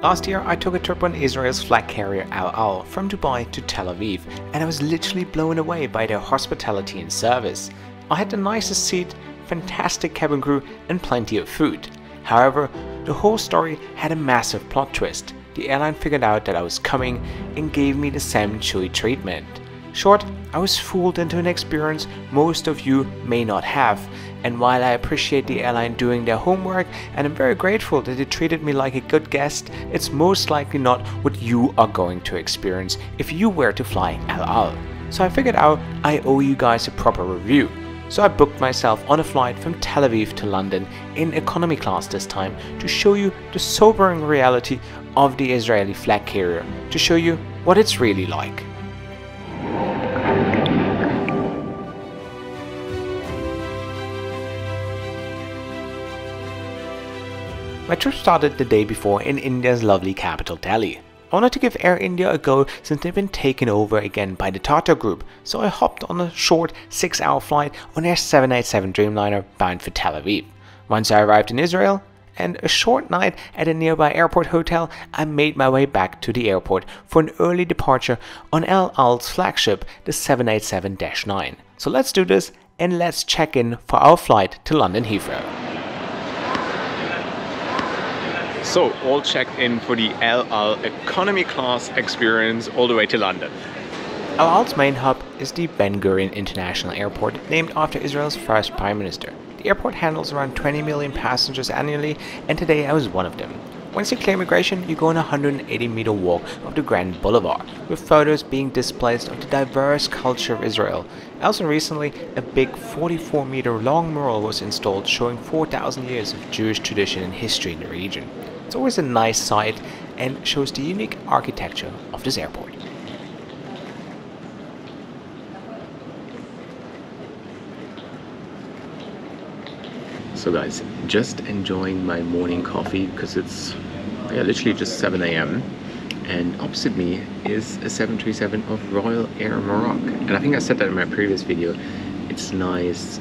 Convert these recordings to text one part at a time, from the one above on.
Last year I took a trip on Israel's flag carrier El Al from Dubai to Tel Aviv and I was literally blown away by their hospitality and service. I had the nicest seat, fantastic cabin crew and plenty of food. However, the whole story had a massive plot twist. The airline figured out that I was coming and gave me the Sam Chui treatment. Short, I was fooled into an experience most of you may not have, and while I appreciate the airline doing their homework and I'm very grateful that they treated me like a good guest, it's most likely not what you are going to experience if you were to fly El Al. So I figured out I owe you guys a proper review. So I booked myself on a flight from Tel Aviv to London in economy class this time to show you the sobering reality of the Israeli flag carrier, to show you what it's really like. My trip started the day before in India's lovely capital Delhi. I wanted to give Air India a go since they've been taken over again by the Tata Group, so I hopped on a short 6 hour flight on Air 787 Dreamliner bound for Tel Aviv. Once I arrived in Israel, and a short night at a nearby airport hotel, I made my way back to the airport for an early departure on El Al's flagship, the 787 9. So let's do this and let's check in for our flight to London Heathrow. So, all checked in for the Al economy class experience all the way to London. Al's main hub is the Ben Gurion International Airport, named after Israel's first prime minister. The airport handles around 20 million passengers annually, and today I was one of them. Once you clear immigration, you go on a 180 meter walk of the Grand Boulevard, with photos being displayed of the diverse culture of Israel. Also recently, a big 44 meter long mural was installed showing 4,000 years of Jewish tradition and history in the region. It's always a nice sight and shows the unique architecture of this airport. So guys, just enjoying my morning coffee because it's yeah, literally just 7 a.m. And opposite me is a 737 of Royal Air Morocco. And I think I said that in my previous video. It's nice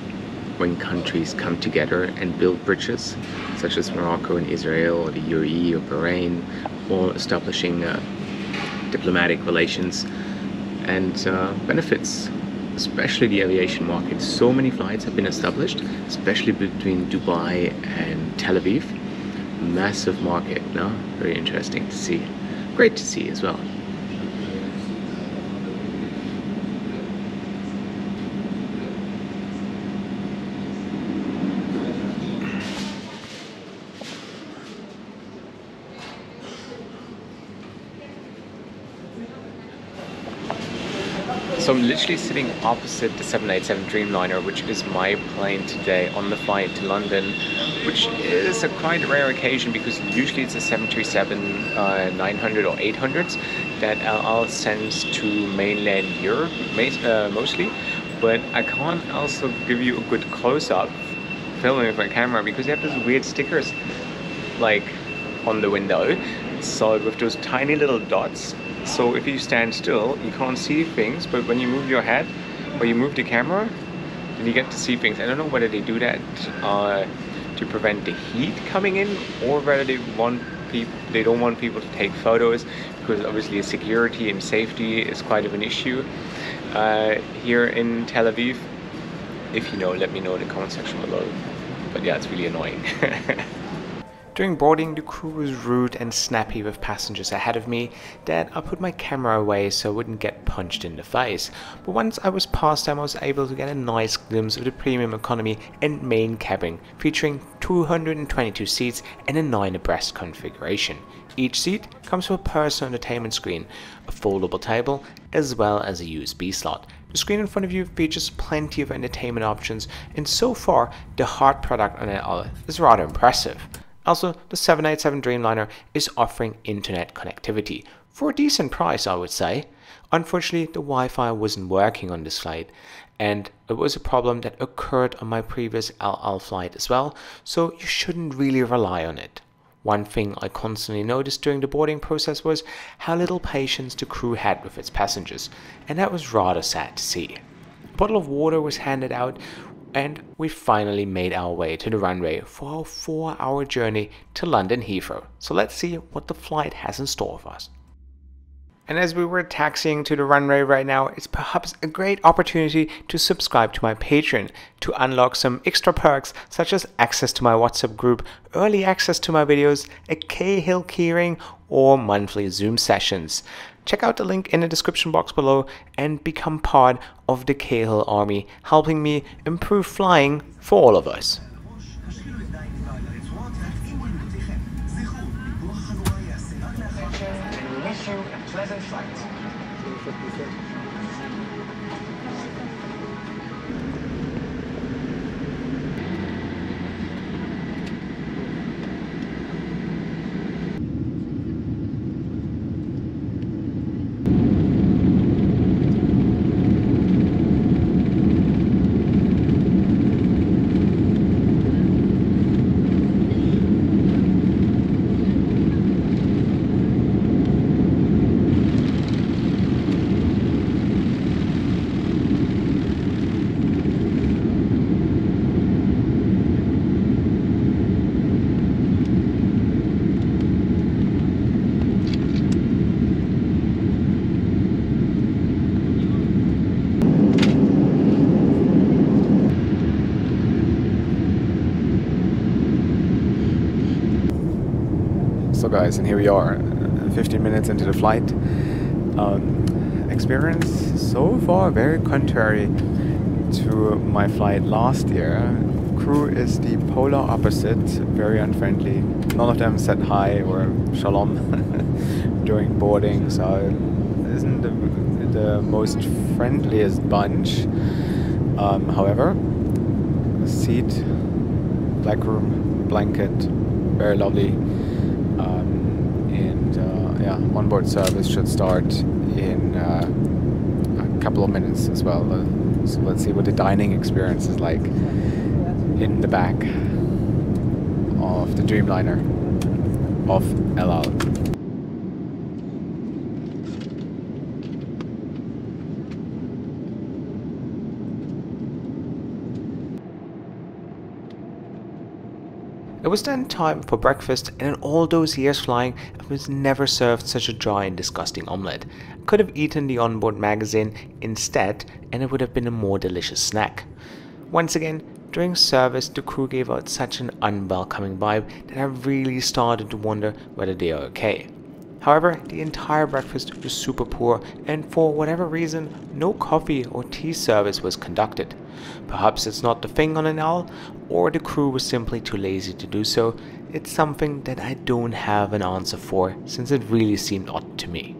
when countries come together and build bridges, such as Morocco and Israel, or the UAE or Bahrain, all establishing uh, diplomatic relations and uh, benefits, especially the aviation market. So many flights have been established, especially between Dubai and Tel Aviv. Massive market, no? Very interesting to see. Great to see as well. So I'm literally sitting opposite the 787 Dreamliner, which is my plane today on the flight to London, which is a quite rare occasion because usually it's a 737 uh, 900 or 800s that El sends to mainland Europe uh, mostly. But I can't also give you a good close-up filming with my camera because they have those weird stickers like on the window. So with those tiny little dots so if you stand still, you can't see things, but when you move your head or you move the camera, then you get to see things. I don't know whether they do that uh, to prevent the heat coming in or whether they want people they don't want people to take photos because obviously security and safety is quite of an issue uh, here in Tel Aviv. If you know, let me know in the comment section below. But yeah, it's really annoying. During boarding, the crew was rude and snappy with passengers ahead of me that I put my camera away so I wouldn't get punched in the face. But once I was past them, I was able to get a nice glimpse of the premium economy and main cabin, featuring 222 seats and a 9 abreast configuration. Each seat comes with a personal entertainment screen, a foldable table, as well as a USB slot. The screen in front of you features plenty of entertainment options, and so far, the hard product on it is rather impressive. Also, the 787 Dreamliner is offering internet connectivity for a decent price, I would say. Unfortunately, the Wi-Fi wasn't working on this flight, and it was a problem that occurred on my previous El Al flight as well, so you shouldn't really rely on it. One thing I constantly noticed during the boarding process was how little patience the crew had with its passengers, and that was rather sad to see. A bottle of water was handed out And we finally made our way to the runway for our four hour journey to London Heathrow. So let's see what the flight has in store for us. And as we were taxiing to the runway right now, it's perhaps a great opportunity to subscribe to my Patreon to unlock some extra perks such as access to my WhatsApp group, early access to my videos, a Cahill keyring, or monthly Zoom sessions. Check out the link in the description box below and become part of the Cahill army, helping me improve flying for all of us. Pleasant So guys, and here we are, 15 minutes into the flight. Um, experience so far very contrary to my flight last year. Crew is the polar opposite, very unfriendly. None of them said hi or shalom during boarding, so isn't the, the most friendliest bunch. Um, however, seat, black room, blanket, very lovely yeah, onboard service should start in uh, a couple of minutes as well. Uh, so let's see what the dining experience is like in the back of the Dreamliner of El Al. It was then time for breakfast, and in all those years flying, I was never served such a dry and disgusting omelette. I could have eaten the onboard magazine instead, and it would have been a more delicious snack. Once again, during service, the crew gave out such an unwelcoming vibe that I really started to wonder whether they are okay. However, the entire breakfast was super poor, and for whatever reason, no coffee or tea service was conducted. Perhaps it's not the thing on El Al, or the crew was simply too lazy to do so. It's something that I don't have an answer for, since it really seemed odd to me.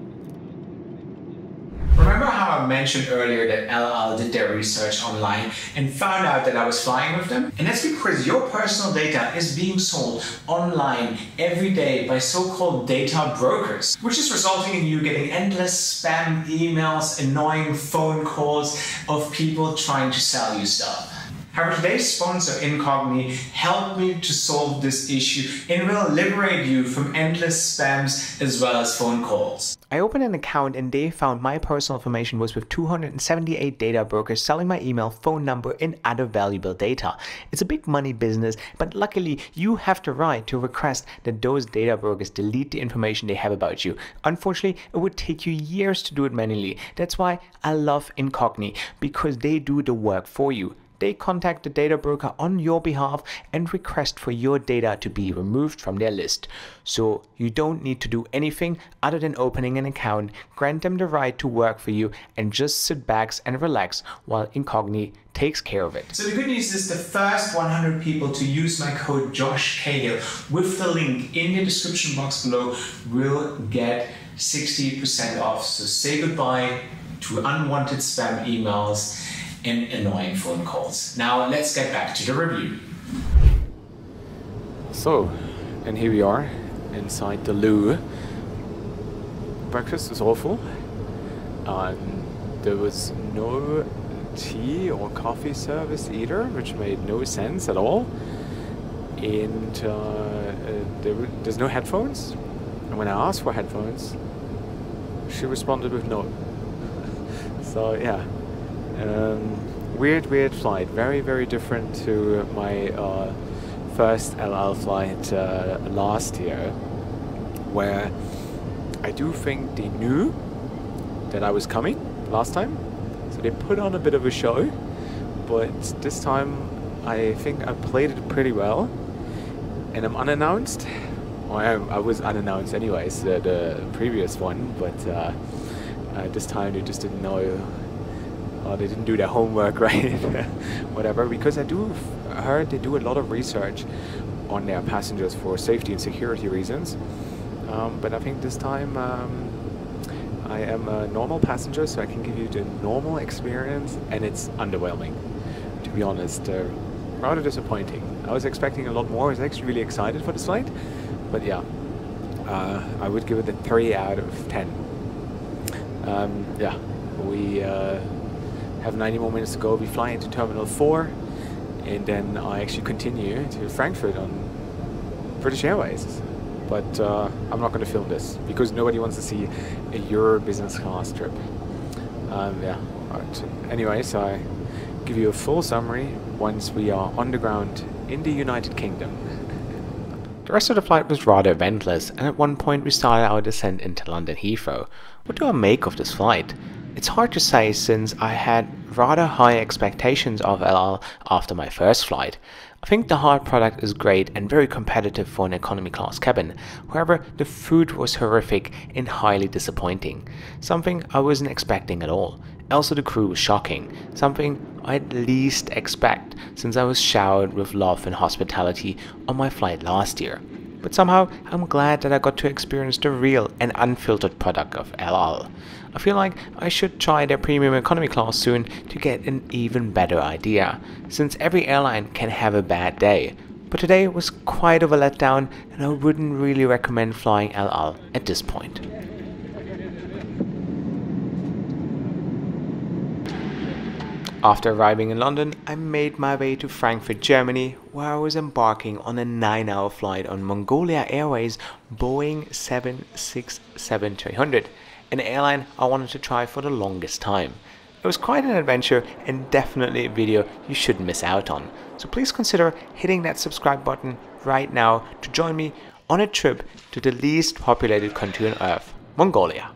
I mentioned earlier that El Al did their research online and found out that I was flying with them? And that's because your personal data is being sold online every day by so-called data brokers, which is resulting in you getting endless spam emails, annoying phone calls of people trying to sell you stuff. However, today's sponsor, Incogni, helped me to solve this issue and will liberate you from endless spams as well as phone calls. I opened an account and they found my personal information was with 278 data brokers selling my email, phone number, and other valuable data. It's a big money business, but luckily you have the right to request that those data brokers delete the information they have about you. Unfortunately, it would take you years to do it manually. That's why I love Incogni because they do the work for you they contact the data broker on your behalf and request for your data to be removed from their list. So you don't need to do anything other than opening an account, grant them the right to work for you, and just sit back and relax while Incogni takes care of it. So the good news is the first 100 people to use my code Josh Cahill with the link in the description box below will get 60% off. So say goodbye to unwanted spam emails and annoying phone calls. Now let's get back to the review. So, and here we are inside the loo. Breakfast was awful. Um, there was no tea or coffee service either, which made no sense at all. And uh, uh, there, there's no headphones. And when I asked for headphones, she responded with no. so yeah, um, weird, weird flight. Very, very different to my uh, first El Al flight uh, last year, where I do think they knew that I was coming last time, so they put on a bit of a show. But this time, I think I played it pretty well, and I'm unannounced. Well, I, I was unannounced anyways, the, the previous one, but uh, uh, this time they just didn't know uh, they didn't do their homework right? Whatever because I do heard they do a lot of research on their passengers for safety and security reasons. Um, but I think this time um, I am a normal passenger so I can give you the normal experience and it's underwhelming to be honest. Uh, rather disappointing. I was expecting a lot more. I was actually really excited for this flight but yeah uh, I would give it a 3 out of 10 um, yeah, we uh, have 90 more minutes to go. We fly into Terminal 4, and then I actually continue to Frankfurt on British Airways. But uh, I'm not going to film this because nobody wants to see a Euro business class trip. Um, yeah. Right. Anyways, I give you a full summary once we are on the ground in the United Kingdom. The rest of the flight was rather eventless, and at one point we started our descent into London Heathrow. What do I make of this flight? It's hard to say since I had rather high expectations of El Al after my first flight. I think the hard product is great and very competitive for an economy class cabin. However, the food was horrific and highly disappointing. Something I wasn't expecting at all. Also the crew was shocking, something I'd least expect since I was showered with love and hospitality on my flight last year. But somehow I'm glad that I got to experience the real and unfiltered product of El Al. I feel like I should try their premium economy class soon to get an even better idea, since every airline can have a bad day. But today was quite of a letdown and I wouldn't really recommend flying El Al at this point. After arriving in London, I made my way to Frankfurt, Germany, where I was embarking on a 9 hour flight on Mongolia Airways Boeing 767-300, an airline I wanted to try for the longest time. It was quite an adventure and definitely a video you shouldn't miss out on. So please consider hitting that subscribe button right now to join me on a trip to the least populated country on earth, Mongolia.